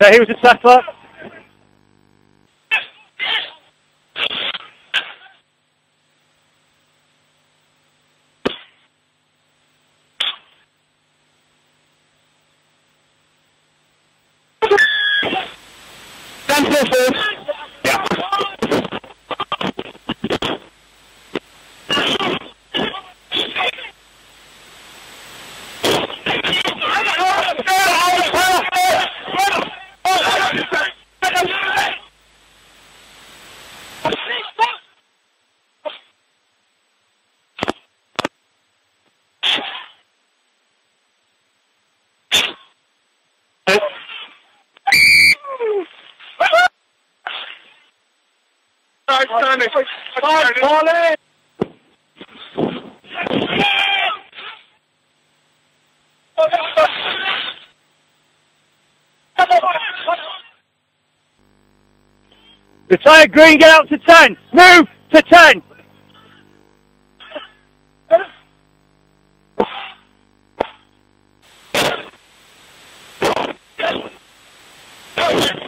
So he was a tackler. Stand still Retire green, get out to 10. Move to 10.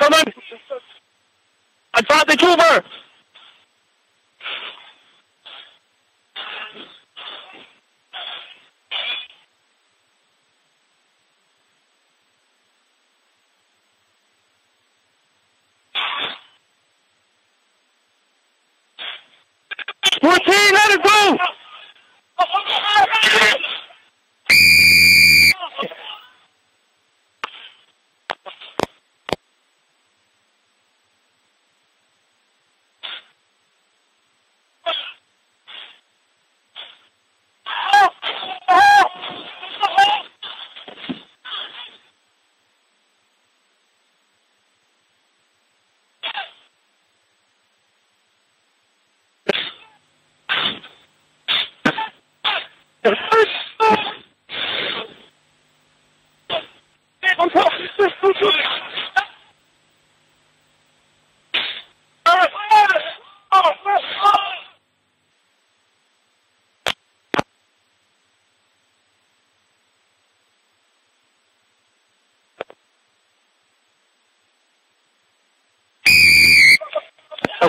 Come on. Advantage over. Fourteen, let it go.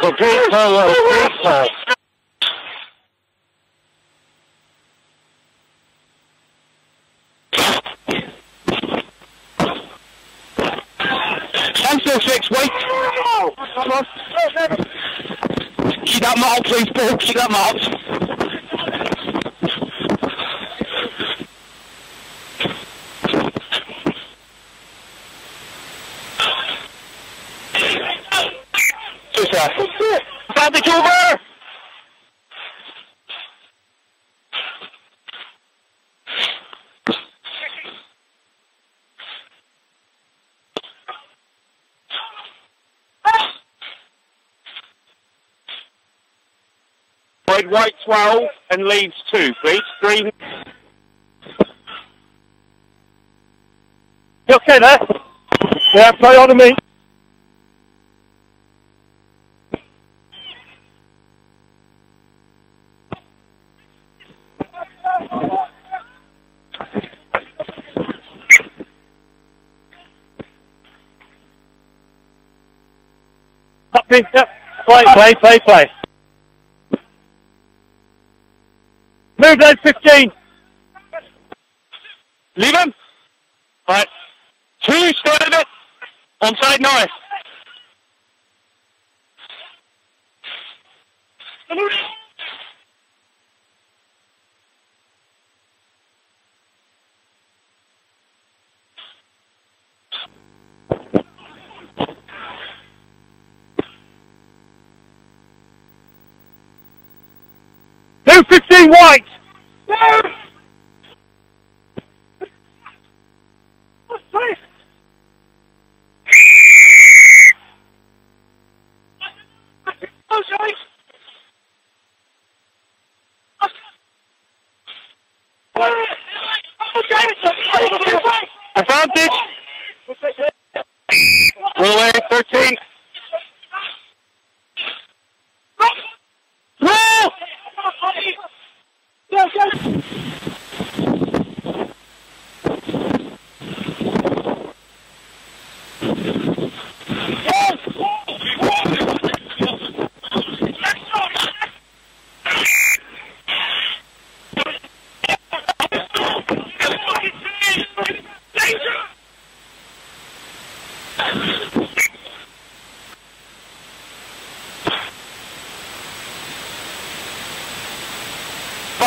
A great call. Stand still, six, on. Keep that mark, please, Paul. Keep that mark. Just that. Advantage over! Red, white 12 and leaves 2, please. Green. You okay there? Yeah, play on to me. Yep. Play, play, play, play. Move those 15. Leave him. Right. Two, start of it. Onside north. Move 15 white. Advantage.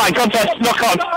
Fine, contest, knock on.